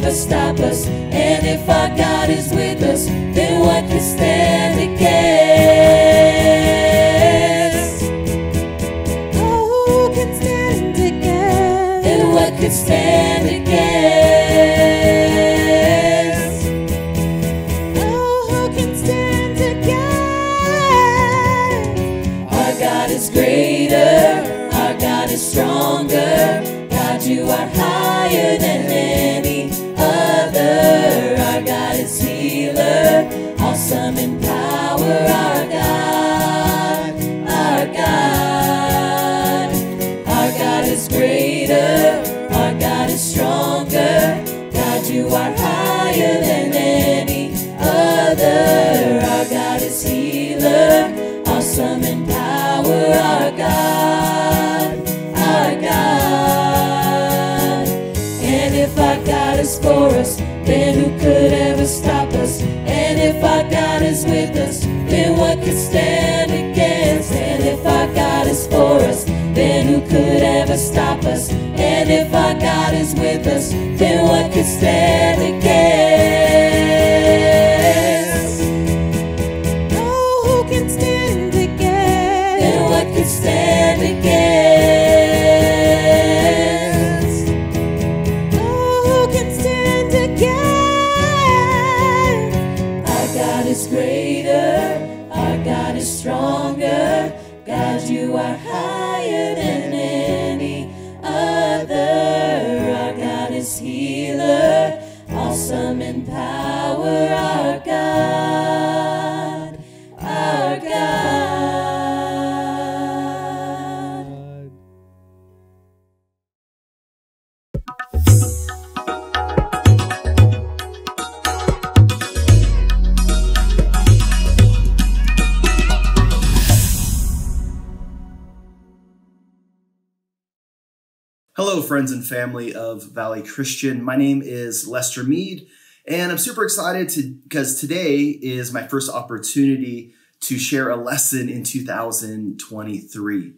could ever stop us? And if our God is with us, then what could stand against? Oh, who can stand against? Then what could stand healer, awesome in power. Our God, our God. And if our God is for us, then who could ever stop us? And if our God is with us, then what could stand against? And if our God is for us, then who could ever stop us? And if our God is with us, then what could stand against? Friends and family of Valley Christian. My name is Lester Meade, and I'm super excited to because today is my first opportunity to share a lesson in 2023.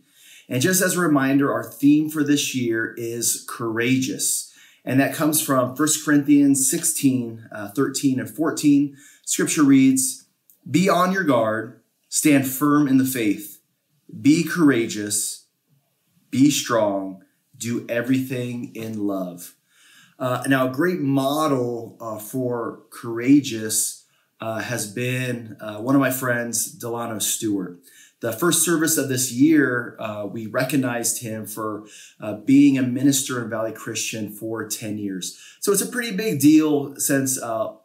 And just as a reminder, our theme for this year is courageous. And that comes from 1 Corinthians 16, uh, 13, and 14. Scripture reads, Be on your guard, stand firm in the faith, be courageous, be strong, do everything in love. Uh, now, a great model uh, for courageous uh, has been uh, one of my friends, Delano Stewart. The first service of this year, uh, we recognized him for uh, being a minister in Valley Christian for 10 years. So it's a pretty big deal since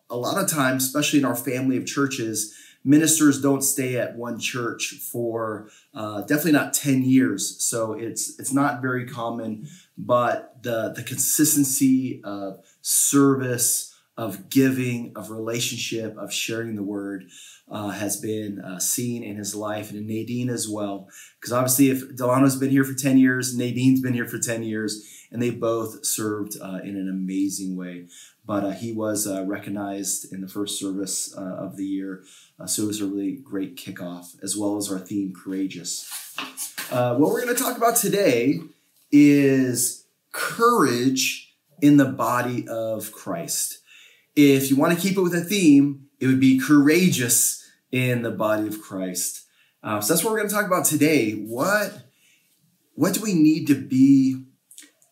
a lot of times, especially in our family of churches, ministers don't stay at one church for uh, definitely not 10 years. So it's it's not very common, but the, the consistency of service, of giving, of relationship, of sharing the word uh, has been uh, seen in his life and in Nadine as well. Because obviously, if Delano's been here for 10 years, Nadine's been here for 10 years, and they both served uh, in an amazing way. But uh, he was uh, recognized in the first service uh, of the year. so it was a really great kickoff, as well as our theme, Courageous. what we're going to talk about today is courage in the body of Christ. If you want to keep it with a theme, it would be courageous in the body of Christ. Uh, so that's what we're going to talk about today. What, what do we need to be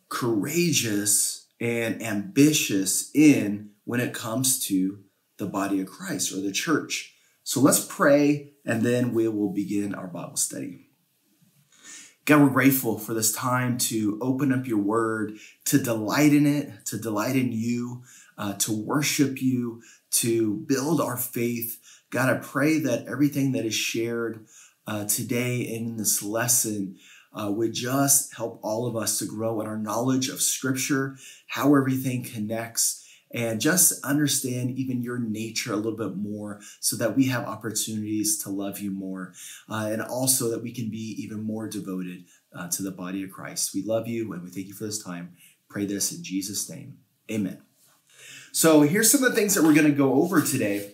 courageous and ambitious in when it comes to the body of Christ or the church? So let's pray and then we will begin our Bible study. God, we're grateful for this time to open up your word, to delight in it, to delight in you, uh, to worship you, to build our faith. God, I pray that everything that is shared uh, today in this lesson uh, would just help all of us to grow in our knowledge of Scripture, how everything connects, and just understand even your nature a little bit more so that we have opportunities to love you more uh, and also that we can be even more devoted uh, to the body of Christ. We love you and we thank you for this time. Pray this in Jesus' name. Amen. So here's some of the things that we're going to go over today.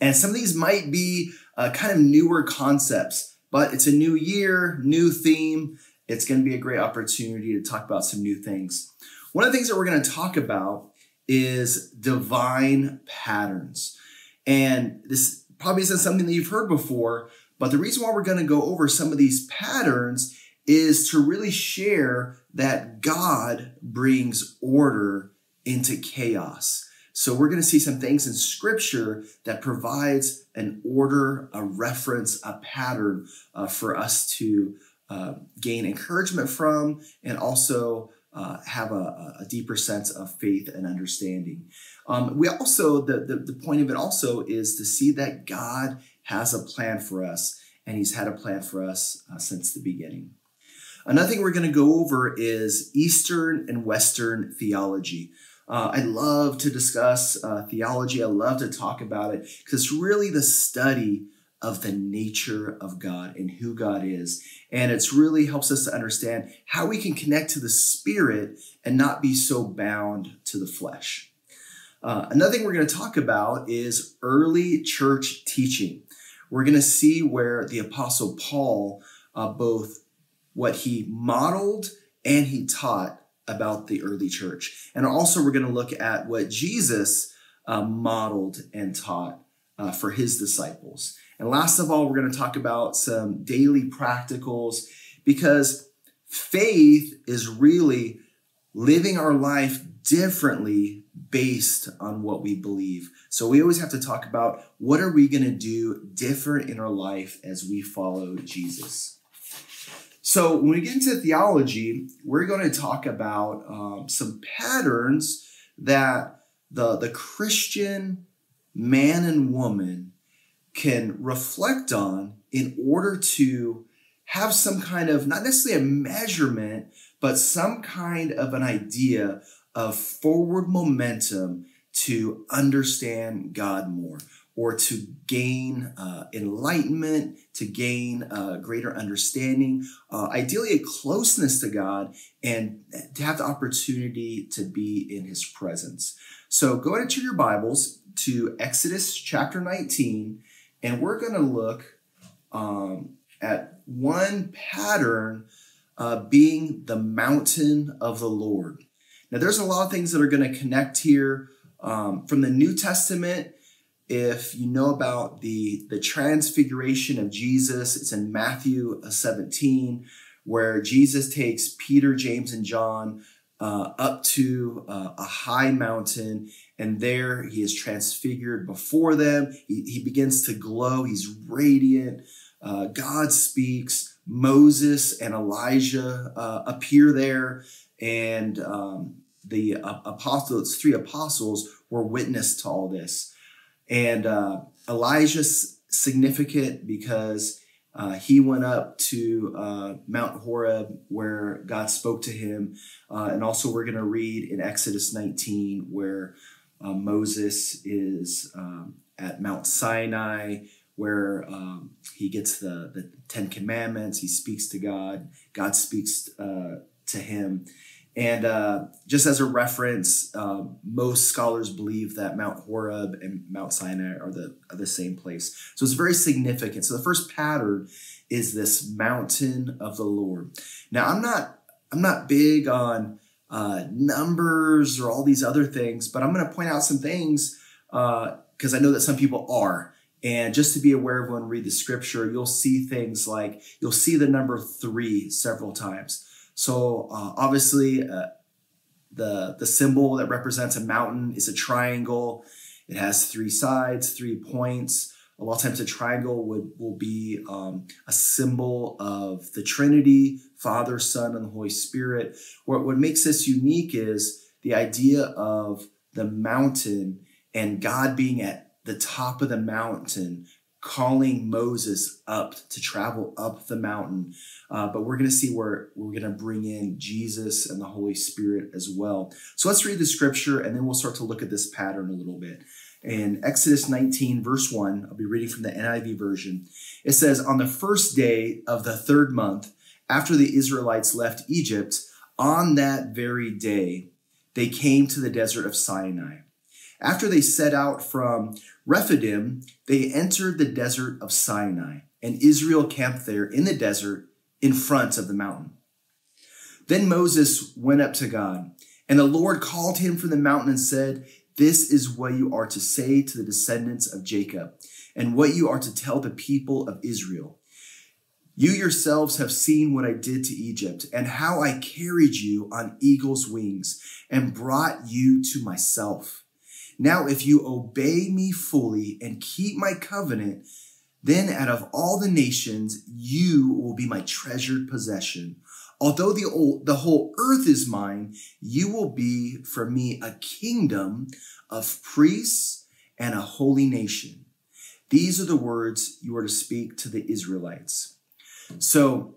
And some of these might be uh, kind of newer concepts, but it's a new year, new theme. It's going to be a great opportunity to talk about some new things. One of the things that we're going to talk about is divine patterns. And this probably isn't something that you've heard before, but the reason why we're going to go over some of these patterns is to really share that God brings order into chaos. So we're going to see some things in scripture that provides an order, a reference, a pattern uh, for us to uh, gain encouragement from and also uh, have a, a, deeper sense of faith and understanding. Um, we also, the, the, the point of it also is to see that God has a plan for us and he's had a plan for us uh, since the beginning. Another thing we're going to go over is Eastern and Western theology. Uh, I love to discuss uh, theology. I love to talk about it because it's really the study of the nature of God and who God is. And it's really helps us to understand how we can connect to the spirit and not be so bound to the flesh. Uh, another thing we're going to talk about is early church teaching. We're going to see where the apostle Paul, uh, both what he modeled and he taught about the early church. And also, we're going to look at what Jesus uh, modeled and taught uh, for his disciples. And last of all, we're going to talk about some daily practicals because faith is really living our life differently based on what we believe. So we always have to talk about what are we going to do different in our life as we follow Jesus. So when we get into theology, we're going to talk about um, some patterns that the, the Christian man and woman can reflect on in order to have some kind of, not necessarily a measurement, but some kind of an idea of forward momentum to understand God more or to gain uh, enlightenment, to gain uh, greater understanding, uh, ideally a closeness to God, and to have the opportunity to be in His presence. So go into your Bibles to Exodus chapter 19, and we're going to look um, at one pattern uh, being the mountain of the Lord. Now, there's a lot of things that are going to connect here um, from the New Testament if you know about the, the transfiguration of Jesus, it's in Matthew uh, 17, where Jesus takes Peter, James, and John uh, up to uh, a high mountain And there he is transfigured before them. He, he begins to glow. He's radiant. Uh, God speaks. Moses and Elijah uh, appear there. And um, the uh, apostles, three apostles, were witness to all this. And uh, Elijah's significant because uh, he went up to uh, Mount Horeb where God spoke to him. Uh, and also, we're going to read in Exodus 19 where uh, Moses is um, at Mount Sinai, where um, he gets the, the Ten Commandments. He speaks to God, God speaks uh, to him. And uh, just as a reference, uh, most scholars believe that Mount Horeb and Mount Sinai are the, are the same place. So it's very significant. So the first pattern is this mountain of the Lord. Now I'm not I'm not big on uh, numbers or all these other things, but I'm going to point out some things because uh, I know that some people are. And just to be aware of when read the scripture, you'll see things like you'll see the number three several times. So uh, obviously, uh, the the symbol that represents a mountain is a triangle. It has three sides, three points. A lot of times, a triangle would will be um, a symbol of the Trinity, Father, Son, and the Holy Spirit. What what makes this unique is the idea of the mountain and God being at the top of the mountain calling Moses up to travel up the mountain. Uh, but we're going to see where we're going to bring in Jesus and the Holy Spirit as well. So let's read the scripture and then we'll start to look at this pattern a little bit. In Exodus 19, verse 1, I'll be reading from the NIV version. It says, On the first day of the third month, after the Israelites left Egypt, on that very day, they came to the desert of Sinai. After they set out from Rephidim, they entered the desert of Sinai, and Israel camped there in the desert in front of the mountain. Then Moses went up to God, and the Lord called him from the mountain and said, This is what you are to say to the descendants of Jacob, and what you are to tell the people of Israel. You yourselves have seen what I did to Egypt, and how I carried you on eagle's wings and brought you to myself. Now, if you obey me fully and keep my covenant, then out of all the nations, you will be my treasured possession. Although the, old, the whole earth is mine, you will be for me a kingdom of priests and a holy nation. These are the words you are to speak to the Israelites. So,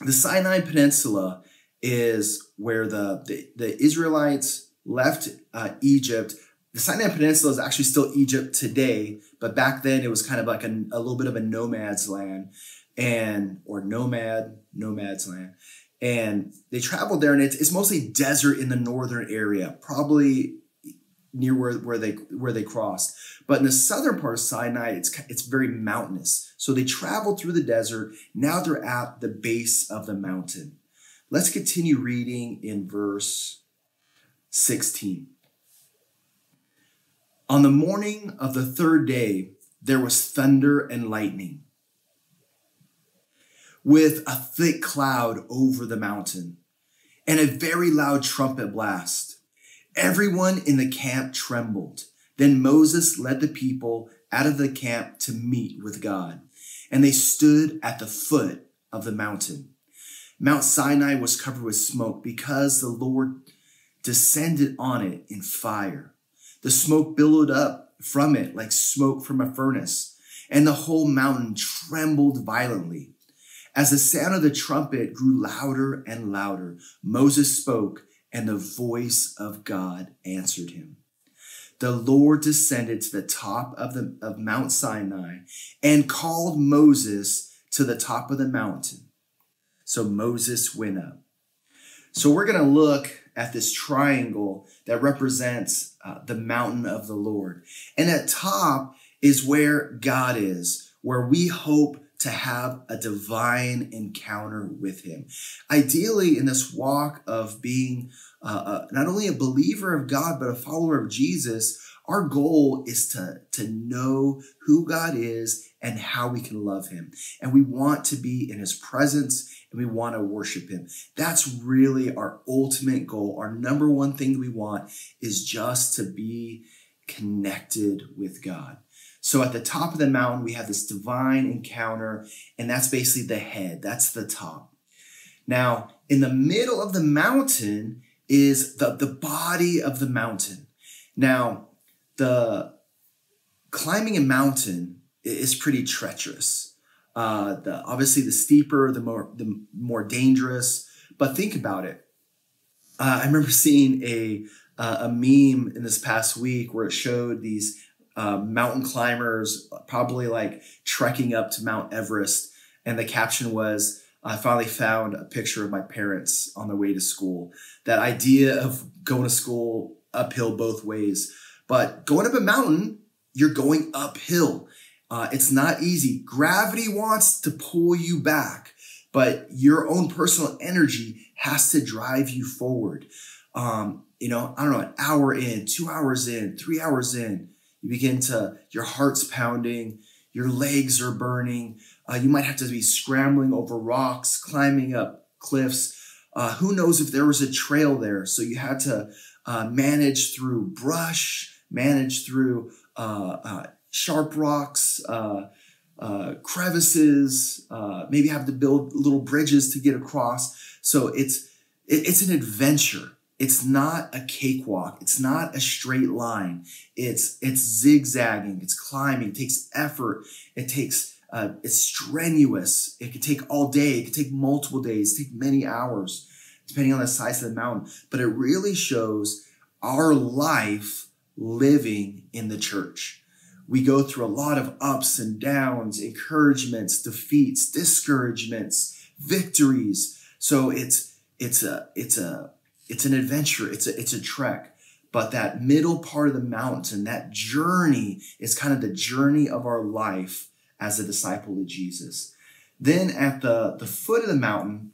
the Sinai Peninsula is where the, the, the Israelites left uh, Egypt the Sinai Peninsula is actually still Egypt today, but back then it was kind of like a, a little bit of a nomad's land and or nomad nomad's land. And they traveled there and it's, it's mostly desert in the northern area probably near where, where they where they crossed. But in the southern part of sinai it's it's very mountainous. So they traveled through the desert. Now they're at the base of the mountain. Let's continue reading in verse 16 on the morning of the third day, there was thunder and lightning with a thick cloud over the mountain and a very loud trumpet blast. Everyone in the camp trembled. Then Moses led the people out of the camp to meet with God, and they stood at the foot of the mountain. Mount Sinai was covered with smoke because the Lord descended on it in fire. The smoke billowed up from it like smoke from a furnace, and the whole mountain trembled violently. As the sound of the trumpet grew louder and louder, Moses spoke, and the voice of God answered him. The Lord descended to the top of, the, of Mount Sinai and called Moses to the top of the mountain. So Moses went up. So we're going to look at this triangle that represents uh, the mountain of the Lord. And at top is where God is, where we hope to have a divine encounter with him. Ideally, in this walk of being uh, uh, not only a believer of God, but a follower of Jesus, Our goal is to, to know who God is and how we can love him. And we want to be in his presence and we want to worship him. That's really our ultimate goal. Our number one thing we want is just to be connected with God. So at the top of the mountain, we have this divine encounter, and that's basically the head, that's the top. Now, in the middle of the mountain is the, the body of the mountain. Now, the climbing a mountain is pretty treacherous. Uh, the, obviously, the steeper, the more the more dangerous. But think about it. Uh, I remember seeing a uh, a meme in this past week where it showed these uh, mountain climbers, probably like trekking up to Mount Everest, and the caption was, "I finally found a picture of my parents on their way to school." That idea of going to school uphill both ways, but going up a mountain, you're going uphill. Uh, it's not easy. Gravity wants to pull you back, but your own personal energy has to drive you forward. Um, you know, I don't know, an hour in, two hours in, three hours in, you begin to, your heart's pounding, your legs are burning. Uh, you might have to be scrambling over rocks, climbing up cliffs. Uh, who knows if there was a trail there? So you had to uh, manage through brush, manage through uh, uh, sharp rocks, uh, uh, crevices, uh, maybe have to build little bridges to get across. So it's it, it's an adventure. It's not a cakewalk. It's not a straight line. It's it's zigzagging. It's climbing. It takes effort. It takes uh, it's strenuous. It could take all day. It could take multiple days. Take many hours, depending on the size of the mountain. But it really shows our life living in the church we go through a lot of ups and downs, encouragements, defeats, discouragements, victories. So it's it's a it's a it's an adventure. It's a it's a trek. But that middle part of the mountain, that journey is kind of the journey of our life as a disciple of Jesus. Then at the, the foot of the mountain,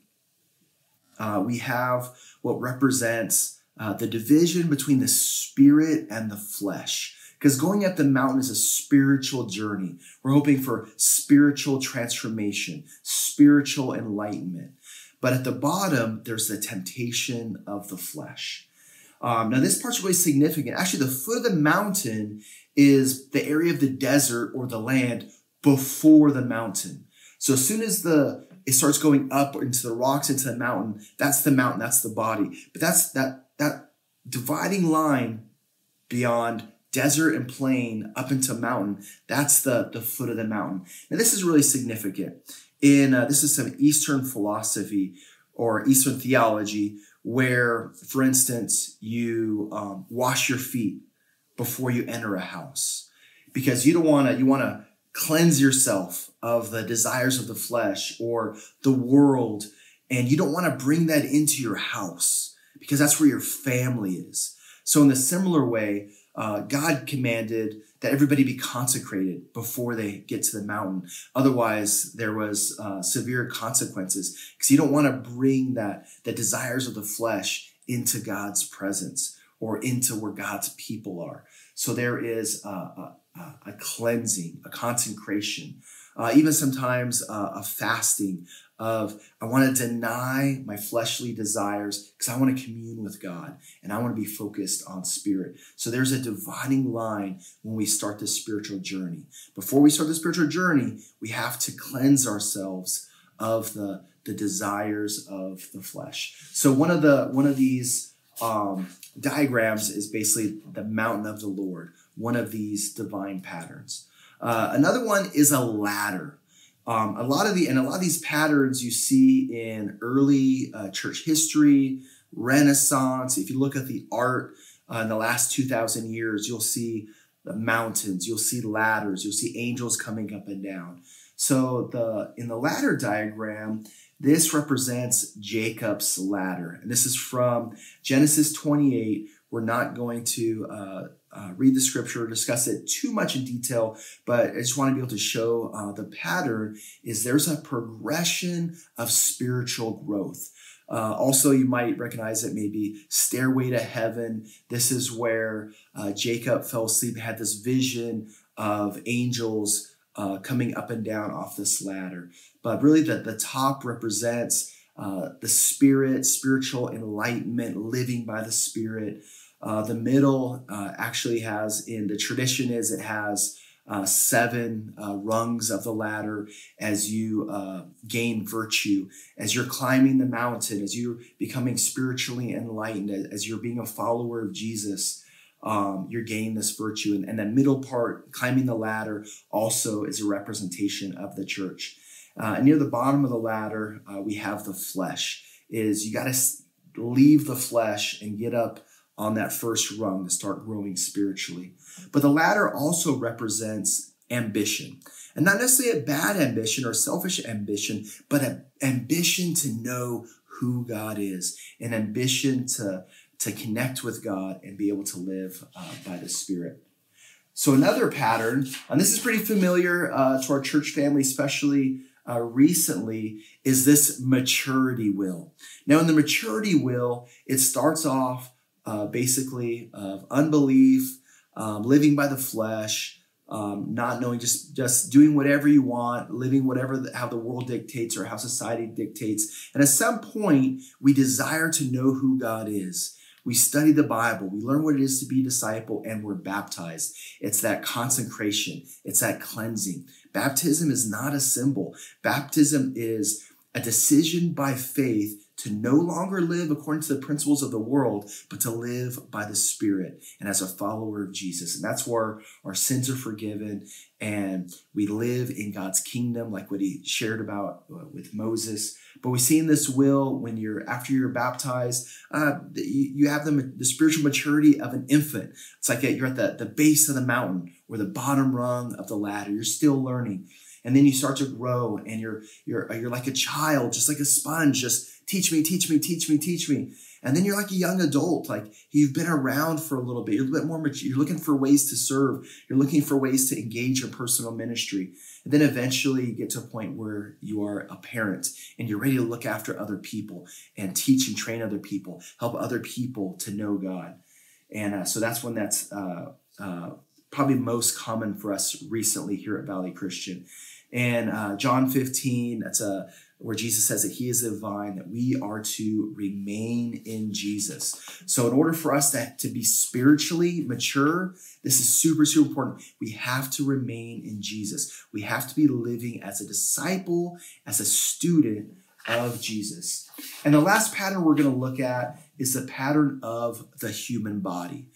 uh, we have what represents uh, the division between the spirit and the flesh. Because going up the mountain is a spiritual journey. We're hoping for spiritual transformation, spiritual enlightenment. But at the bottom, there's the temptation of the flesh. Um, now, this part's really significant. Actually, the foot of the mountain is the area of the desert or the land before the mountain. So as soon as the it starts going up into the rocks into the mountain, that's the mountain, that's the body. But that's that that dividing line beyond desert and plain up into mountain. That's the, the foot of the mountain. Now, this is really significant. In uh, this is some Eastern philosophy or Eastern theology, where, for instance, you um, wash your feet before you enter a house, because you don't want to. You want to cleanse yourself of the desires of the flesh or the world, and you don't want to bring that into your house because that's where your family is. So, in a similar way, uh, God commanded that everybody be consecrated before they get to the mountain. Otherwise, there was uh, severe consequences because you don't want to bring that the desires of the flesh into God's presence or into where God's people are. So there is a, a, a cleansing, a consecration, uh, even sometimes uh, a fasting of I want to deny my fleshly desires because I want to commune with God and I want to be focused on spirit. So there's a dividing line when we start this spiritual journey. Before we start the spiritual journey, we have to cleanse ourselves of the, the desires of the flesh. So one of the one of these um, diagrams is basically the mountain of the Lord, one of these divine patterns. Uh, another one is a ladder. Um, a lot of the and a lot of these patterns you see in early uh, church history, Renaissance. If you look at the art uh, in the last two thousand years, you'll see the mountains, you'll see ladders, you'll see angels coming up and down. So the in the ladder diagram, this represents Jacob's ladder, and this is from Genesis twenty eight. We're not going to uh, uh, read the scripture, discuss it too much in detail, but I just want to be able to show uh, the pattern is there's a progression of spiritual growth. Uh, also, you might recognize it maybe Stairway to Heaven. This is where uh, Jacob fell asleep, had this vision of angels uh, coming up and down off this ladder. But really, the, the top represents uh, the spirit, spiritual enlightenment, living by the spirit. Uh, the middle uh, actually has, in the tradition, is it has uh, seven uh, rungs of the ladder as you uh, gain virtue, as you're climbing the mountain, as you're becoming spiritually enlightened, as you're being a follower of Jesus. Um, you're gaining this virtue. And, and the middle part, climbing the ladder, also is a representation of the church. Uh, near the bottom of the ladder, we have the flesh. Is you got to leave the flesh and get up on that first rung to start growing spiritually. But the ladder also represents ambition. And not necessarily a bad ambition or selfish ambition, but an ambition to know who God is, an ambition to, to connect with God and be able to live uh, by the Spirit. So, another pattern, and this is pretty familiar uh, to our church family, especially uh, recently, is this maturity will. Now, in the maturity will, it starts off uh, basically of unbelief, um, living by the flesh, um, not knowing, just just doing whatever you want, living whatever the, how the world dictates or how society dictates. And at some point, we desire to know who God is. We study the Bible, we learn what it is to be a disciple, and we're baptized. It's that consecration, it's that cleansing. Baptism is not a symbol. Baptism is a decision by faith to no longer live according to the principles of the world, but to live by the Spirit and as a follower of Jesus. And that's where our sins are forgiven and we live in God's kingdom, like what he shared about uh, with Moses. But we see in this will when you're after you're baptized, uh, you, have the, the spiritual maturity of an infant. It's like you're at the, the base of the mountain or the bottom rung of the ladder. You're still learning and then you start to grow and you're you're you're like a child just like a sponge just teach me, teach me, teach me, teach me. And then you're like a young adult, like you've been around for a little bit. You're a little bit more mature. You're looking for ways to serve. You're looking for ways to engage your personal ministry. And then eventually you get to a point where you are a parent and you're ready to look after other people and teach and train other people, help other people to know God. And uh, so that's when that's uh, uh, probably most common for us recently here at Valley Christian. And uh, John 15, that's a where Jesus says that he is the vine, that we are to remain in Jesus. So, in order for us to, to be spiritually mature, this is super, super important. We have to remain in Jesus. We have to be living as a disciple, as a student of Jesus. And the last pattern we're going to look at is the pattern of the human body.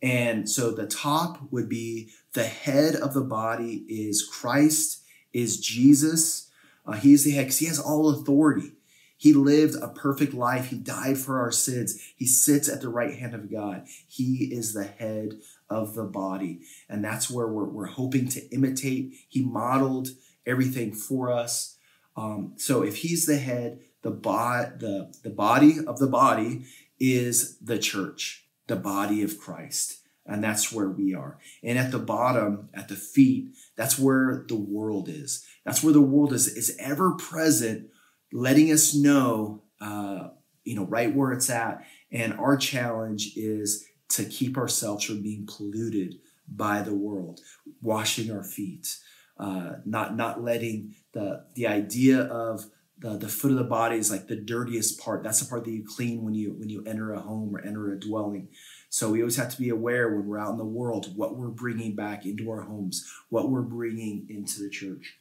And so the top would be the head of the body is Christ, is Jesus uh, he is the head he has all authority. He lived a perfect life. He died for our sins. He sits at the right hand of God. He is the head of the body. And that's where we're, we're hoping to imitate. He modeled everything for us. Um, so if he's the head, the, bo- the, the body of the body is the church, the body of Christ. And that's where we are. And at the bottom, at the feet, that's where the world is. That's where the world is, is ever present, letting us know, uh, you know, right where it's at. And our challenge is to keep ourselves from being polluted by the world, washing our feet, uh, not not letting the the idea of the, the foot of the body is like the dirtiest part. That's the part that you clean when you when you enter a home or enter a dwelling. So we always have to be aware when we're out in the world what we're bringing back into our homes, what we're bringing into the church.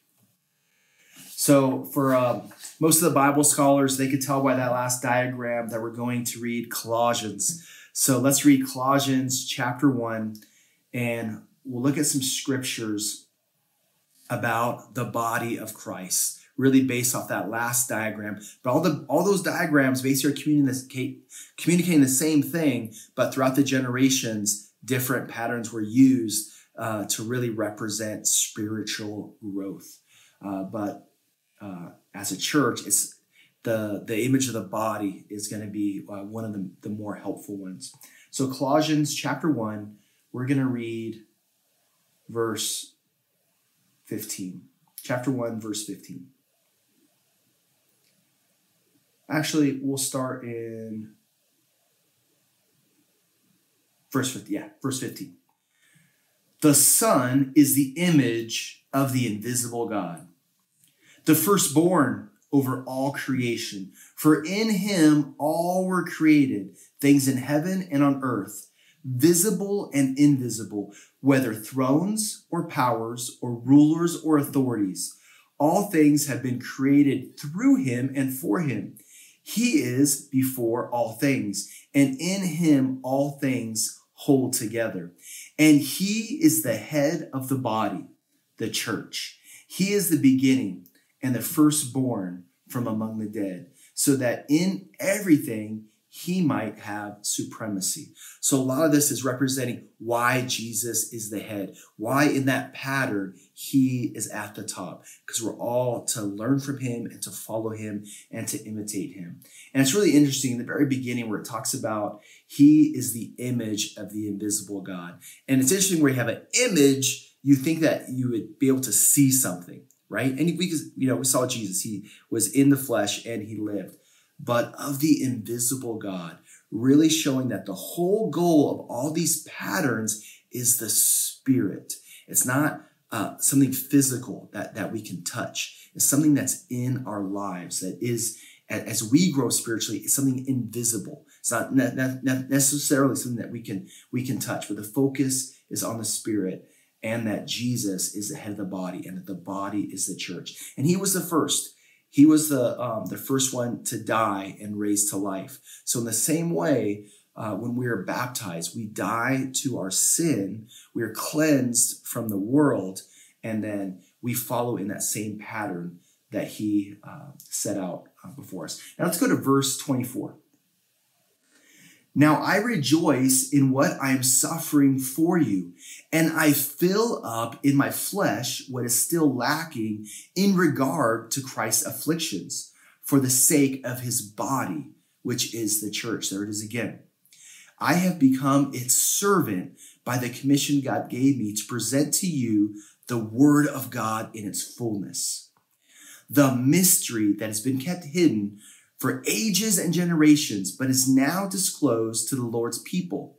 So, for um, most of the Bible scholars, they could tell by that last diagram that we're going to read Colossians. So, let's read Colossians chapter 1, and we'll look at some scriptures about the body of Christ, really based off that last diagram. But all the all those diagrams basically are communicating, communicating the same thing, but throughout the generations, different patterns were used uh, to really represent spiritual growth. Uh, but uh, as a church, it's the the image of the body is going to be uh, one of the, the more helpful ones. So Colossians chapter one, we're going to read verse fifteen. Chapter one, verse fifteen. Actually, we'll start in verse 50. Yeah, verse 15. The Son is the image of the invisible God, the firstborn over all creation. For in him all were created, things in heaven and on earth, visible and invisible, whether thrones or powers or rulers or authorities. All things have been created through him and for him. He is before all things, and in him all things hold together. And he is the head of the body, the church. He is the beginning and the firstborn from among the dead, so that in everything he might have supremacy. So a lot of this is representing why Jesus is the head, why in that pattern he is at the top, because we're all to learn from him and to follow him and to imitate him. And it's really interesting in the very beginning where it talks about he is the image of the invisible God. And it's interesting where you have an image, you think that you would be able to see something, right? And because, you know, we saw Jesus, he was in the flesh and he lived but of the invisible God, really showing that the whole goal of all these patterns is the spirit. It's not uh, something physical that, that we can touch. It's something that's in our lives that is, as we grow spiritually, it's something invisible. It's not necessarily something that we can we can touch, but the focus is on the spirit and that Jesus is the head of the body and that the body is the church. And he was the first. He was the, um, the first one to die and raised to life. So, in the same way, uh, when we are baptized, we die to our sin, we are cleansed from the world, and then we follow in that same pattern that he uh, set out uh, before us. Now, let's go to verse 24. Now I rejoice in what I am suffering for you, and I fill up in my flesh what is still lacking in regard to Christ's afflictions for the sake of his body, which is the church. There it is again. I have become its servant by the commission God gave me to present to you the word of God in its fullness. The mystery that has been kept hidden for ages and generations, but is now disclosed to the Lord's people.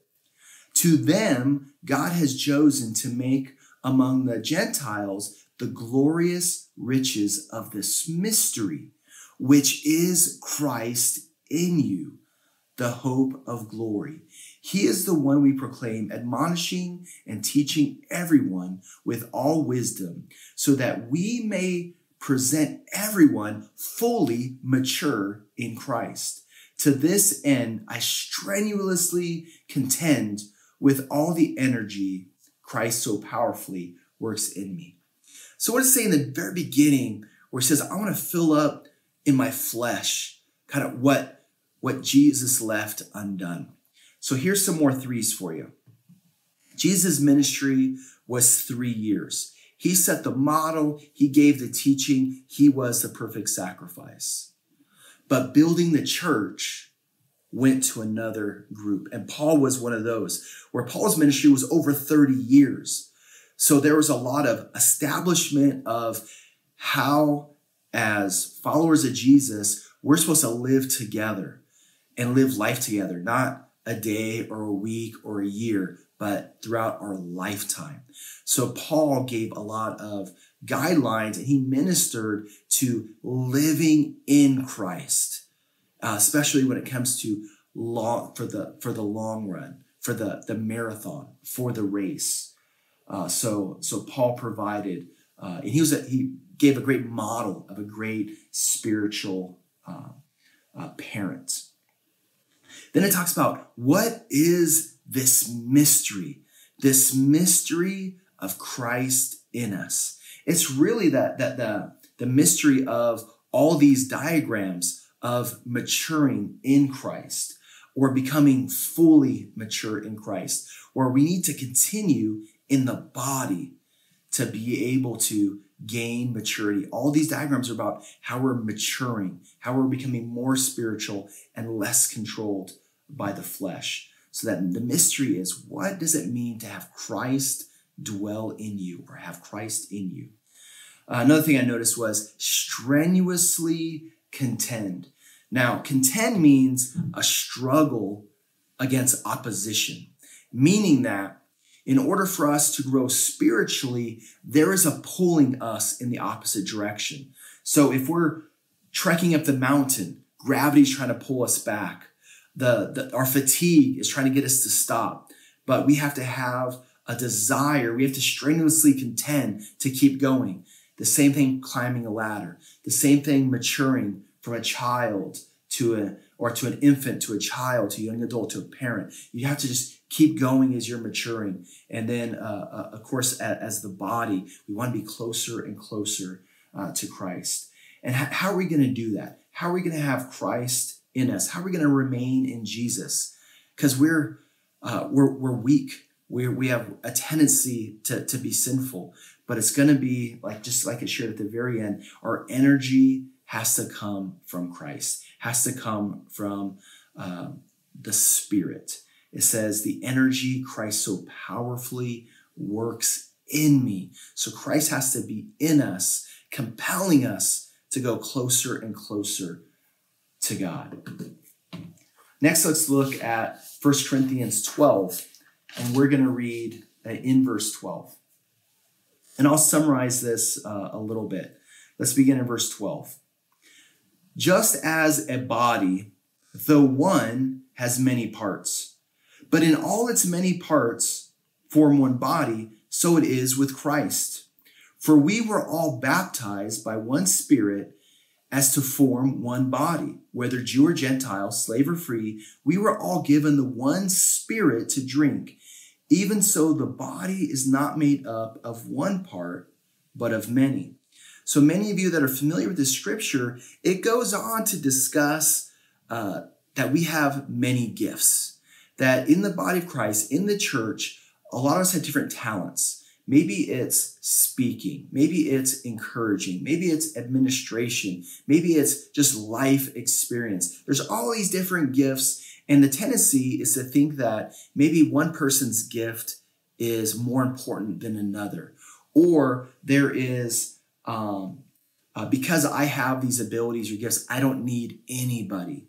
To them, God has chosen to make among the Gentiles the glorious riches of this mystery, which is Christ in you, the hope of glory. He is the one we proclaim, admonishing and teaching everyone with all wisdom, so that we may present everyone fully mature in Christ. To this end, I strenuously contend with all the energy Christ so powerfully works in me. So, what does it say in the very beginning where it says, I want to fill up in my flesh kind of what, what Jesus left undone? So, here's some more threes for you. Jesus' ministry was three years. He set the model, he gave the teaching, he was the perfect sacrifice. But building the church went to another group. And Paul was one of those, where Paul's ministry was over 30 years. So there was a lot of establishment of how, as followers of Jesus, we're supposed to live together and live life together, not a day or a week or a year, but throughout our lifetime. So Paul gave a lot of guidelines and he ministered to living in Christ, uh, especially when it comes to long for the for the long run, for the the marathon, for the race. Uh, so so Paul provided, uh, and he was a, he gave a great model of a great spiritual uh, uh, parent. Then it talks about what is this mystery, this mystery of Christ in us. It's really that, that the, the mystery of all these diagrams of maturing in Christ or becoming fully mature in Christ, where we need to continue in the body to be able to gain maturity. All these diagrams are about how we're maturing, how we're becoming more spiritual and less controlled by the flesh. So that the mystery is what does it mean to have Christ dwell in you or have Christ in you? Uh, another thing I noticed was strenuously contend. Now, contend means a struggle against opposition, meaning that in order for us to grow spiritually, there is a pulling us in the opposite direction. So if we're trekking up the mountain, gravity's trying to pull us back. The, the, our fatigue is trying to get us to stop. But we have to have a desire. We have to strenuously contend to keep going. The same thing climbing a ladder. The same thing maturing from a child to a or to an infant to a child to a young adult to a parent. You have to just keep going as you're maturing. And then, uh, uh, of course, as, as, the body, we want to be closer and closer uh, to Christ. And how, how are we going to do that? How are we going to have Christ in us? How are we going to remain in Jesus? Because we're, uh, we're we're weak. We we have a tendency to to be sinful, but it's going to be like just like it shared at the very end. Our energy has to come from Christ. Has to come from uh, the Spirit. It says the energy Christ so powerfully works in me. So Christ has to be in us, compelling us to go closer and closer to God. Next, let's look at 1 Corinthians 12, and we're going to read in verse 12. And I'll summarize this uh, a little bit. Let's begin in verse 12. Just as a body, though one, has many parts, but in all its many parts form one body, so it is with Christ. For we were all baptized by one Spirit as to form one body, whether Jew or Gentile, slave or free, we were all given the one Spirit to drink. Even so, the body is not made up of one part, but of many. So, many of you that are familiar with this scripture, it goes on to discuss uh, that we have many gifts, that in the body of Christ, in the church, a lot of us have different talents. Maybe it's speaking. Maybe it's encouraging. Maybe it's administration. Maybe it's just life experience. There's all these different gifts. And the tendency is to think that maybe one person's gift is more important than another. Or there is, um, uh, because I have these abilities or gifts, I don't need anybody.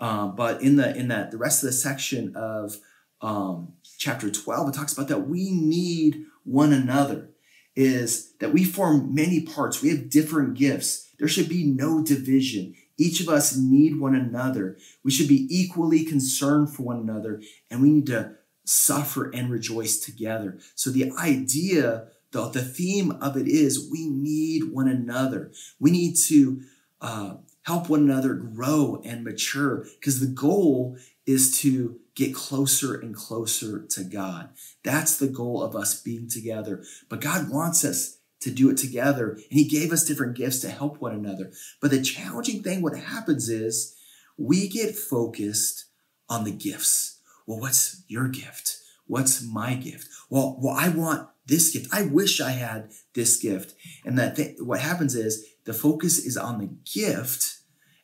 Um, but in the in that the rest of the section of um, chapter 12, it talks about that we need one another is that we form many parts. We have different gifts. There should be no division. Each of us need one another. We should be equally concerned for one another, and we need to suffer and rejoice together. So the idea, the, the theme of it is we need one another. We need to uh, help one another grow and mature because the goal is to get closer and closer to God. That's the goal of us being together. But God wants us to do it together, and He gave us different gifts to help one another. But the challenging thing, what happens is we get focused on the gifts. Well, what's your gift? What's my gift? Well, well, I want this gift. I wish I had this gift. And that th- what happens is the focus is on the gift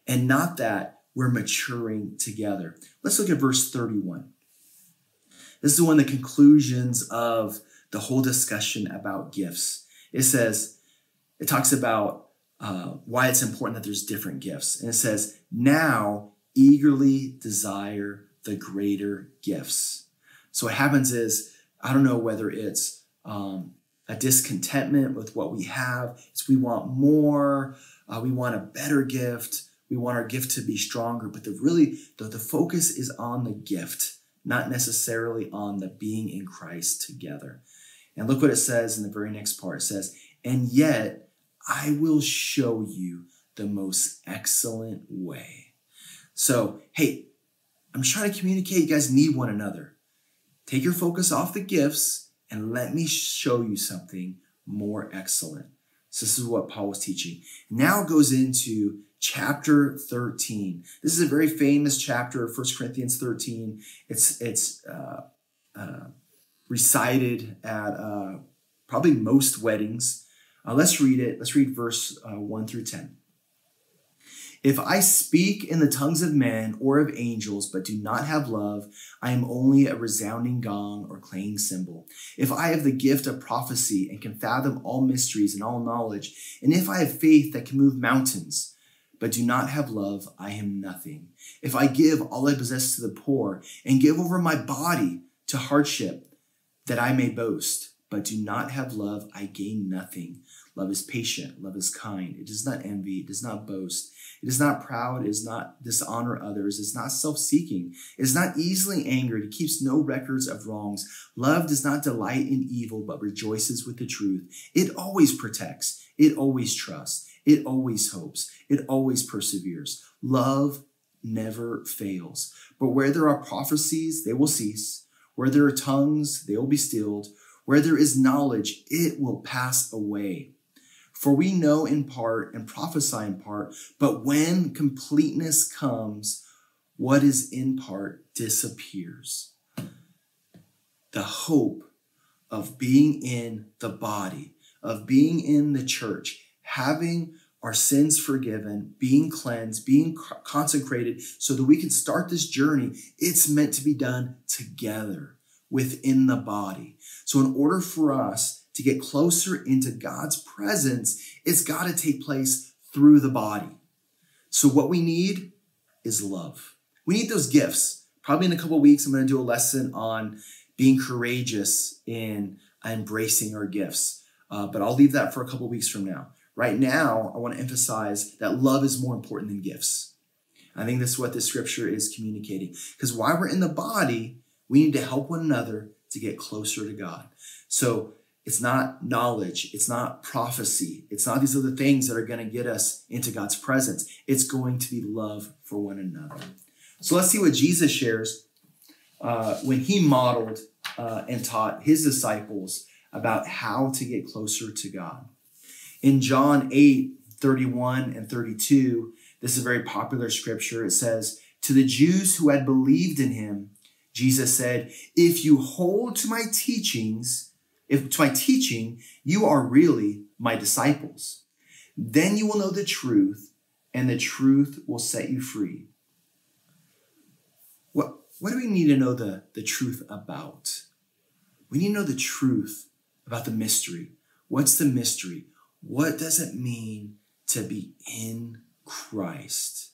and not that we're maturing together. Let's look at verse 31. This is one of the conclusions of the whole discussion about gifts. It says, it talks about uh, why it's important that there's different gifts. And it says, now eagerly desire the greater gifts. So what happens is, I don't know whether it's um, a discontentment with what we have, it's we want more, uh, we want a better gift, we want our gift to be stronger, but the really the, the focus is on the gift, not necessarily on the being in Christ together. And look what it says in the very next part. It says, and yet I will show you the most excellent way. So, hey, I'm trying to communicate. You guys need one another. Take your focus off the gifts and let me show you something more excellent. So, this is what Paul was teaching. Now it goes into chapter 13. This is a very famous chapter of 1 Corinthians 13. It's, it's uh, uh, recited at uh, probably most weddings. Uh, let's read it. Let's read verse uh, 1 through 10. If I speak in the tongues of men or of angels, but do not have love, I am only a resounding gong or clanging cymbal. If I have the gift of prophecy and can fathom all mysteries and all knowledge, and if I have faith that can move mountains, but do not have love, I am nothing. If I give all I possess to the poor and give over my body to hardship that I may boast, but do not have love, I gain nothing. Love is patient, love is kind. It does not envy, it does not boast. It is not proud, it does not dishonor others, it is not self seeking, it is not easily angered, it keeps no records of wrongs. Love does not delight in evil, but rejoices with the truth. It always protects, it always trusts, it always hopes, it always perseveres. Love never fails. But where there are prophecies, they will cease. Where there are tongues, they will be stilled. Where there is knowledge, it will pass away. For we know in part and prophesy in part, but when completeness comes, what is in part disappears. The hope of being in the body, of being in the church, having our sins forgiven, being cleansed, being consecrated, so that we can start this journey. It's meant to be done together within the body. So, in order for us to get closer into God's presence, it's got to take place through the body. So, what we need is love. We need those gifts. Probably in a couple weeks, I'm going to do a lesson on being courageous in embracing our gifts. Uh, but I'll leave that for a couple weeks from now. Right now, I want to emphasize that love is more important than gifts. I think that's what this scripture is communicating. Because while we're in the body, we need to help one another to get closer to God. So it's not knowledge, it's not prophecy, it's not these other things that are going to get us into God's presence. It's going to be love for one another. So let's see what Jesus shares uh, when he modeled uh, and taught his disciples about how to get closer to God. In John 8, 31 and 32, this is a very popular scripture. It says, To the Jews who had believed in him, Jesus said, If you hold to my teachings, if to my teaching, you are really my disciples. Then you will know the truth, and the truth will set you free. What, what do we need to know the, the truth about? We need to know the truth about the mystery. What's the mystery? What does it mean to be in Christ?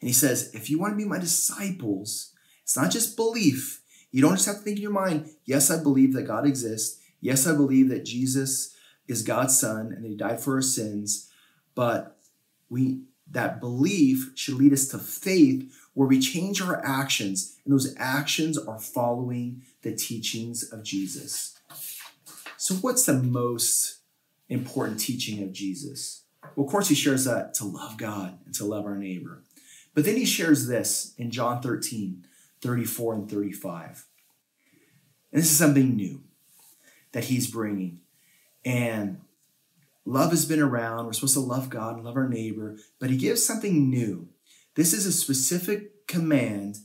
And he says, if you want to be my disciples, it's not just belief. You don't just have to think in your mind, yes, I believe that God exists. Yes, I believe that Jesus is God's son and he died for our sins. But we that belief should lead us to faith where we change our actions, and those actions are following the teachings of Jesus. So, what's the most important teaching of Jesus? Well, of course, he shares that to love God and to love our neighbor. But then he shares this in John 13, 34 and 35. And this is something new that he's bringing. And love has been around. We're supposed to love God and love our neighbor, but he gives something new. This is a specific command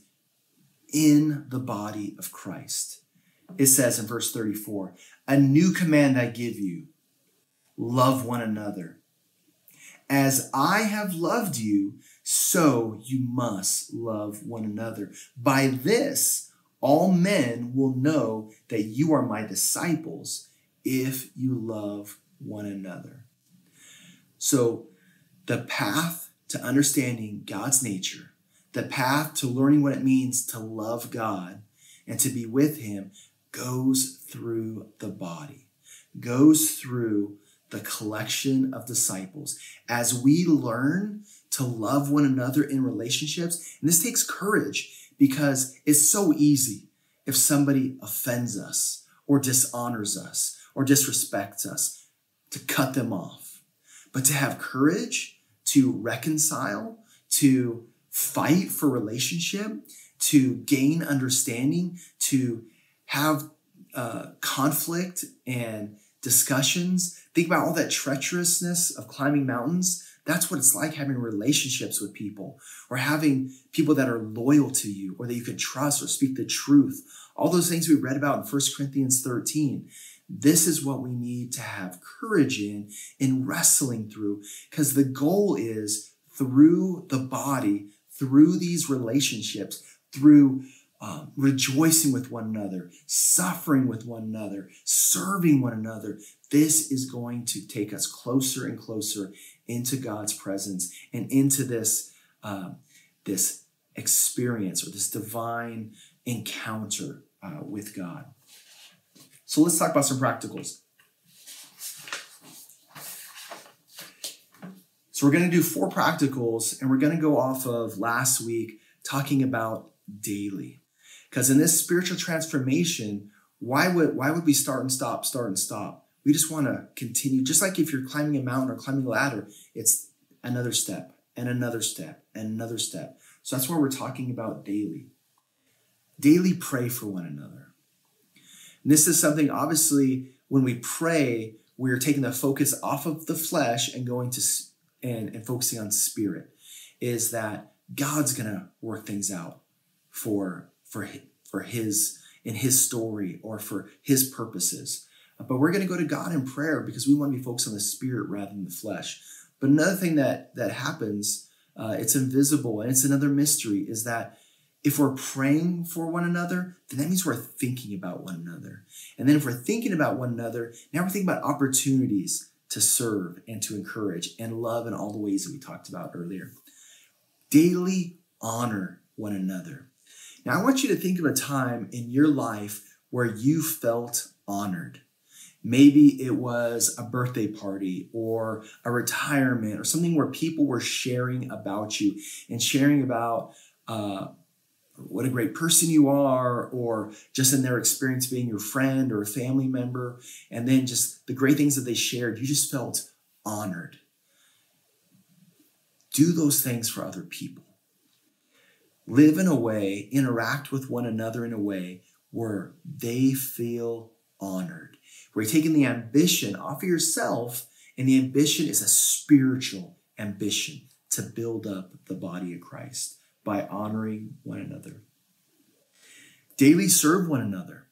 in the body of Christ. It says in verse 34 A new command I give you love one another. As I have loved you, so you must love one another. By this, all men will know that you are my disciples if you love one another. So, the path to understanding God's nature, the path to learning what it means to love God and to be with Him goes through the body, goes through the collection of disciples. As we learn to love one another in relationships, and this takes courage because it's so easy if somebody offends us or dishonors us or disrespects us to cut them off. But to have courage to reconcile, to fight for relationship, to gain understanding, to have uh, conflict and discussions. Think about all that treacherousness of climbing mountains. That's what it's like having relationships with people or having people that are loyal to you or that you can trust or speak the truth. All those things we read about in 1 Corinthians 13. This is what we need to have courage in, in wrestling through, because the goal is through the body, through these relationships, through um, rejoicing with one another, suffering with one another, serving one another. This is going to take us closer and closer into God's presence and into this, um, this experience or this divine encounter uh, with God. So let's talk about some practicals. So we're going to do four practicals, and we're going to go off of last week talking about daily. Because in this spiritual transformation, why would why would we start and stop, start and stop? We just want to continue. Just like if you're climbing a mountain or climbing a ladder, it's another step and another step and another step. So that's why we're talking about daily. Daily pray for one another. And this is something obviously when we pray, we're taking the focus off of the flesh and going to and, and focusing on spirit. Is that God's gonna work things out for for for his in his story or for his purposes. But we're going to go to God in prayer because we want to be focused on the spirit rather than the flesh. But another thing that that happens, uh, it's invisible and it's another mystery, is that if we're praying for one another, then that means we're thinking about one another. And then if we're thinking about one another, now we're thinking about opportunities to serve and to encourage and love in all the ways that we talked about earlier. Daily honor one another. Now, I want you to think of a time in your life where you felt honored. Maybe it was a birthday party or a retirement or something where people were sharing about you and sharing about uh, what a great person you are, or just in their experience being your friend or a family member, and then just the great things that they shared, you just felt honored. Do those things for other people. Live in a way, interact with one another in a way where they feel honored. Where you're taking the ambition off of yourself, and the ambition is a spiritual ambition to build up the body of Christ by honoring one another. Daily serve one another.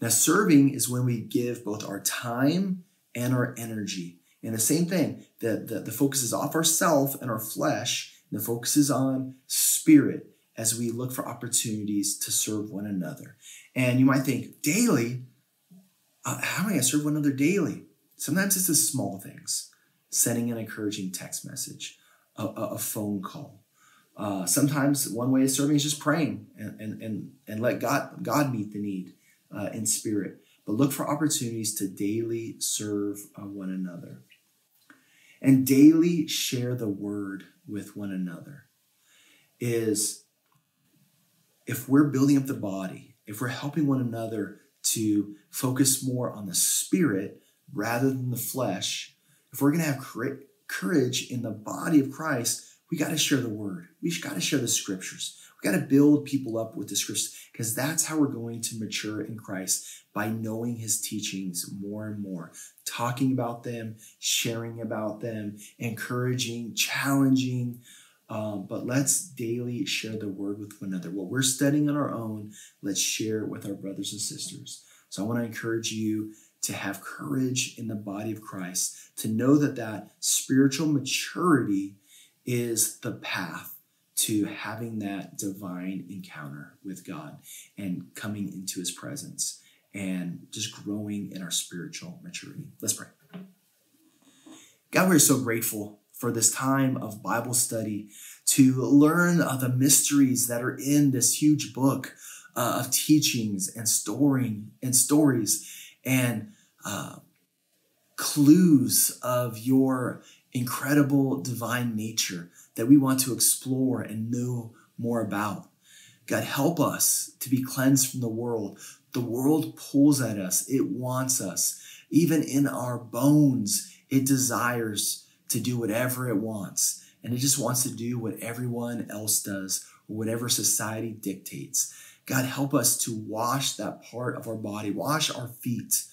Now, serving is when we give both our time and our energy. And the same thing, the, the, the focus is off ourself and our flesh, and the focus is on spirit as we look for opportunities to serve one another. And you might think, daily? Uh, how am I serve one another daily? Sometimes it's the small things sending an encouraging text message, a, a, a phone call, uh, sometimes one way of serving is just praying and, and, and, and let God, God meet the need uh, in spirit. But look for opportunities to daily serve uh, one another and daily share the word with one another. Is if we're building up the body, if we're helping one another to focus more on the spirit rather than the flesh, if we're going to have courage in the body of Christ, we got to share the word. We got to share the scriptures. We got to build people up with the scriptures because that's how we're going to mature in Christ by knowing his teachings more and more, talking about them, sharing about them, encouraging, challenging. Um, but let's daily share the word with one another. What we're studying on our own, let's share it with our brothers and sisters. So I want to encourage you to have courage in the body of Christ, to know that that spiritual maturity is the path to having that divine encounter with God and coming into his presence and just growing in our spiritual maturity. Let's pray. God, we're so grateful for this time of Bible study to learn the mysteries that are in this huge book uh, of teachings and storing and stories and uh, clues of your incredible divine nature that we want to explore and know more about. God, help us to be cleansed from the world. The world pulls at us, it wants us. Even in our bones, it desires to do whatever it wants. And it just wants to do what everyone else does or whatever society dictates. God, help us to wash that part of our body, wash our feet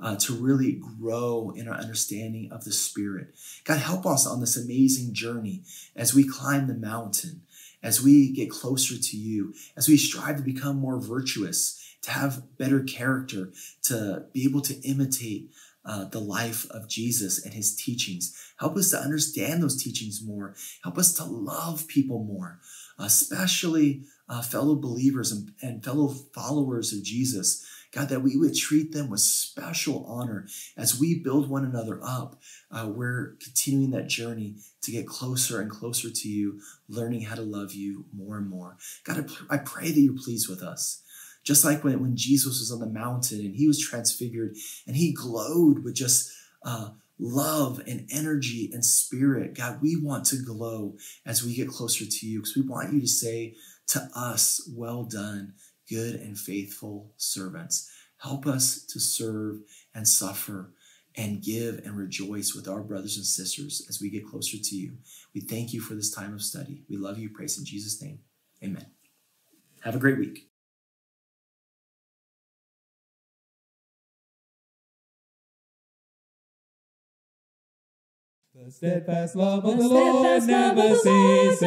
uh, to really grow in our understanding of the Spirit. God, help us on this amazing journey as we climb the mountain, as we get closer to you, as we strive to become more virtuous, to have better character, to be able to imitate uh, the life of Jesus and his teachings. Help us to understand those teachings more. Help us to love people more, especially uh, fellow believers and, and fellow followers of Jesus. God, that we would treat them with special honor as we build one another up. Uh, we're continuing that journey to get closer and closer to you, learning how to love you more and more. God, I, pr- I pray that you're pleased with us. Just like when, when Jesus was on the mountain and he was transfigured and he glowed with just uh, love and energy and spirit. God, we want to glow as we get closer to you because we want you to say to us, Well done, good and faithful servants. Help us to serve and suffer and give and rejoice with our brothers and sisters as we get closer to you. We thank you for this time of study. We love you. Praise in Jesus' name. Amen. Have a great week. The steadfast love of The the Lord never ceases.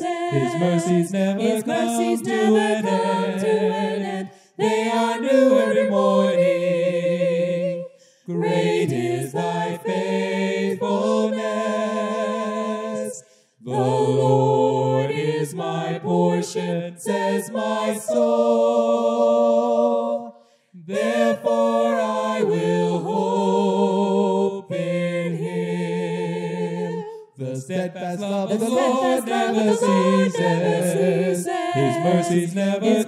His mercies never His come mercies to never an come to an end. The Lord never of the Lord never ceases. ceases. His mercies never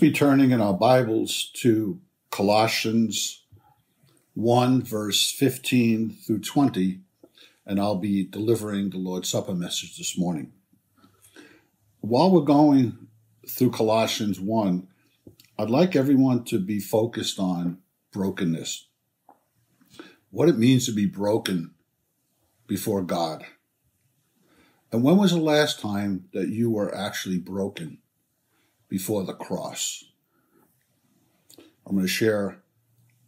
be turning in our Bibles to Colossians 1, verse 15 through 20, and I'll be delivering the Lord's Supper message this morning. While we're going through Colossians 1, I'd like everyone to be focused on brokenness, what it means to be broken before God. And when was the last time that you were actually broken? Before the cross. I'm going to share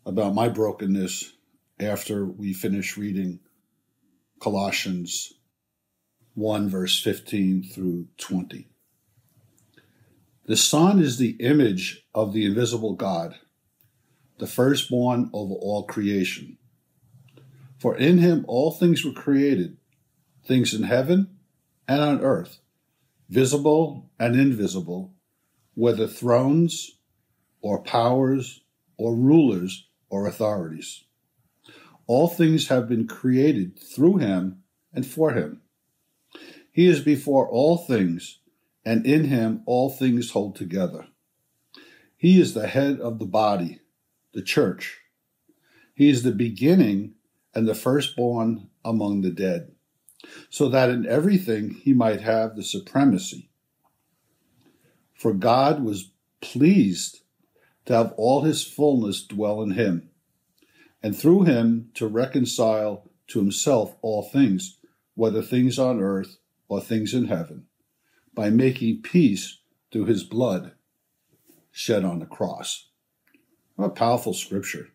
about my brokenness after we finish reading Colossians 1, verse 15 through 20. The Son is the image of the invisible God, the firstborn over all creation. For in him all things were created, things in heaven and on earth, visible and invisible whether thrones or powers or rulers or authorities. All things have been created through him and for him. He is before all things, and in him all things hold together. He is the head of the body, the church. He is the beginning and the firstborn among the dead, so that in everything he might have the supremacy. For God was pleased to have all his fullness dwell in him, and through him to reconcile to himself all things, whether things on earth or things in heaven, by making peace through his blood shed on the cross. What a powerful scripture.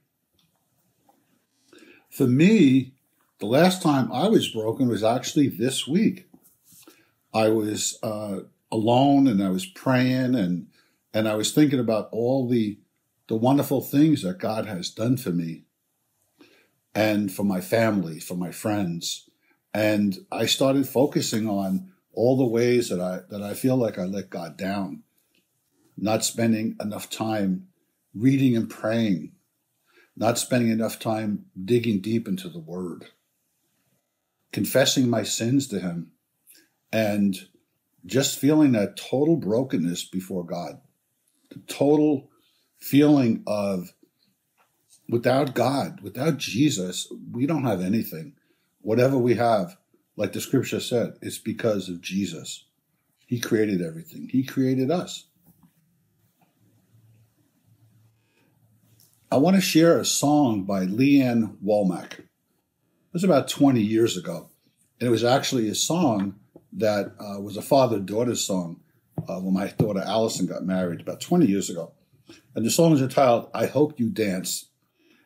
For me, the last time I was broken was actually this week. I was uh, alone and I was praying and and I was thinking about all the the wonderful things that God has done for me and for my family, for my friends. And I started focusing on all the ways that I that I feel like I let God down. Not spending enough time reading and praying, not spending enough time digging deep into the word, confessing my sins to him and just feeling that total brokenness before God, the total feeling of without God, without Jesus, we don't have anything. Whatever we have, like the scripture said, it's because of Jesus. He created everything, He created us. I want to share a song by Lee Ann Womack. It was about 20 years ago. And it was actually a song that uh, was a father daughter song uh, when my daughter Allison got married about 20 years ago. And the song is entitled, I Hope You Dance.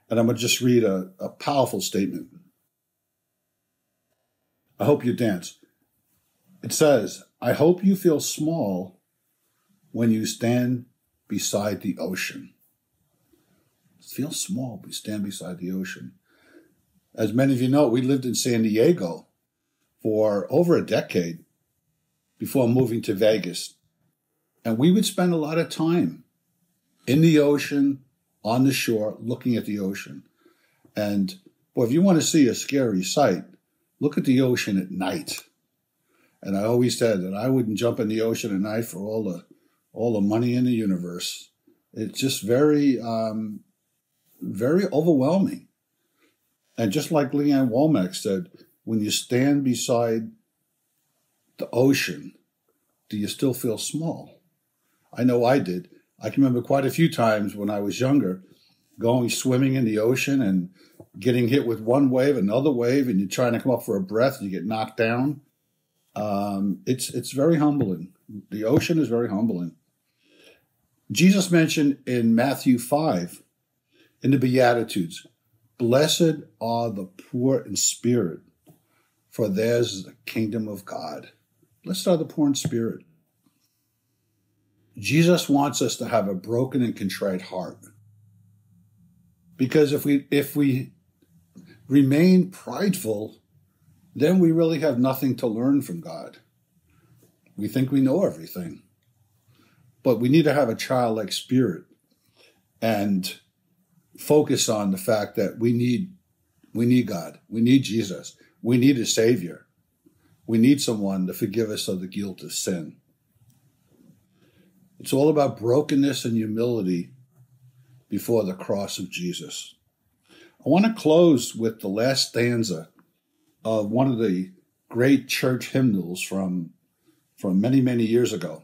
And I'm going to just read a, a powerful statement. I hope you dance. It says, I hope you feel small when you stand beside the ocean. Feel small, we stand beside the ocean. As many of you know, we lived in San Diego for over a decade before moving to Vegas. And we would spend a lot of time in the ocean, on the shore, looking at the ocean. And boy, if you want to see a scary sight, look at the ocean at night. And I always said that I wouldn't jump in the ocean at night for all the all the money in the universe. It's just very um, very overwhelming. And just like Lee Ann Womack said, when you stand beside the ocean, do you still feel small? I know I did. I can remember quite a few times when I was younger going swimming in the ocean and getting hit with one wave, another wave, and you're trying to come up for a breath and you get knocked down. Um, it's it's very humbling. The ocean is very humbling. Jesus mentioned in Matthew 5 in the Beatitudes, blessed are the poor in spirit, for theirs is the kingdom of God. Blessed are the poor in spirit. Jesus wants us to have a broken and contrite heart. Because if we if we remain prideful, then we really have nothing to learn from God. We think we know everything. But we need to have a childlike spirit and focus on the fact that we need we need God. We need Jesus. We need a savior. We need someone to forgive us of the guilt of sin. It's all about brokenness and humility before the cross of Jesus. I want to close with the last stanza of one of the great church hymnals from, from many, many years ago.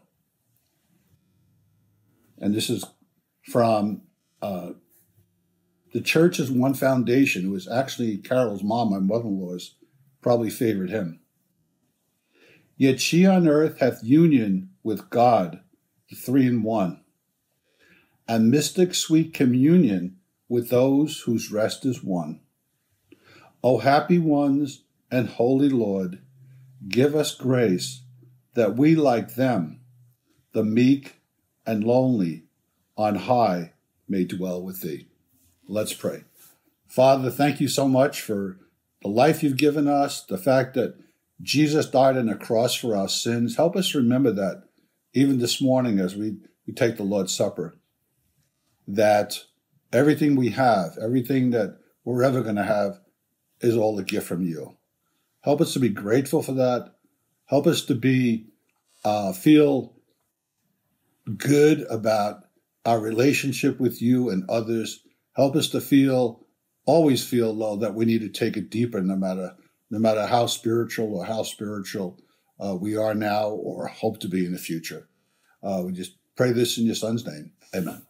And this is from uh, The Church is One Foundation, who was actually Carol's mom, my mother in law's probably favored hymn. Yet she on earth hath union with God, the three in one, and mystic sweet communion with those whose rest is won. O happy ones and holy Lord, give us grace that we, like them, the meek and lonely, on high may dwell with thee. Let's pray. Father, thank you so much for the life you've given us, the fact that Jesus died on the cross for our sins. Help us remember that even this morning as we, we take the Lord's Supper, that everything we have, everything that we're ever going to have, is all a gift from you. Help us to be grateful for that. Help us to be uh, feel good about our relationship with you and others. Help us to feel always feel though that we need to take it deeper, no matter no matter how spiritual or how spiritual uh, we are now or hope to be in the future. Uh, we just pray this in your Son's name. Amen.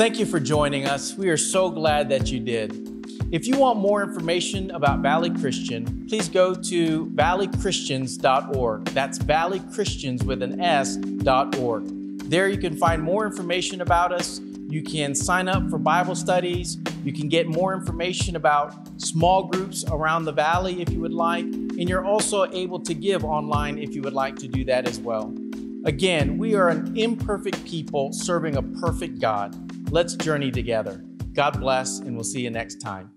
Thank you for joining us. We are so glad that you did. If you want more information about Valley Christian, please go to valleychristians.org. That's valleychristians with an S.org. There you can find more information about us. You can sign up for Bible studies. You can get more information about small groups around the valley if you would like. And you're also able to give online if you would like to do that as well. Again, we are an imperfect people serving a perfect God. Let's journey together. God bless, and we'll see you next time.